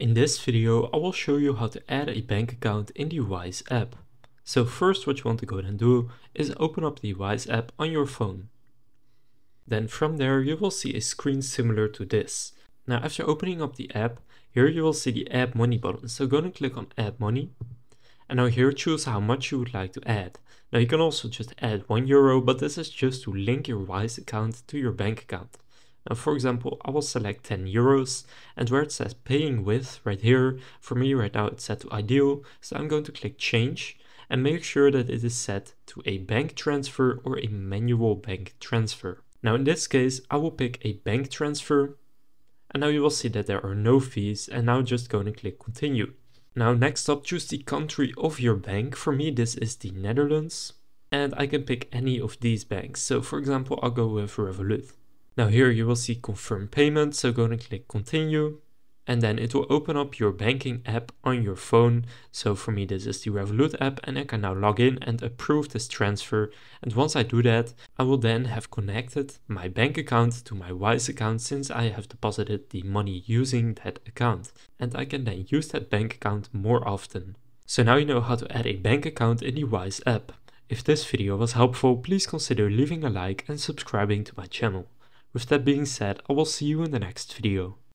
In this video I will show you how to add a bank account in the Wise app. So first what you want to go and do is open up the Wise app on your phone. Then from there you will see a screen similar to this. Now after opening up the app, here you will see the add money button. So go and click on add money. And now here choose how much you would like to add. Now you can also just add 1 euro, but this is just to link your Wise account to your bank account. Now, for example, I will select 10 euros and where it says paying with right here, for me right now it's set to iDEAL. So I'm going to click change and make sure that it is set to a bank transfer or a manual bank transfer. Now in this case, I will pick a bank transfer and now you will see that there are no fees and now just going to click continue. Now next up, choose the country of your bank. For me, this is the Netherlands and I can pick any of these banks. So for example, I'll go with Revolut. Now here you will see confirm payment, so go and click continue and then it will open up your banking app on your phone. So for me this is the Revolut app and I can now log in and approve this transfer and once I do that I will then have connected my bank account to my Wise account since I have deposited the money using that account and I can then use that bank account more often. So now you know how to add a bank account in the Wise app. If this video was helpful, please consider leaving a like and subscribing to my channel. With that being said, I will see you in the next video.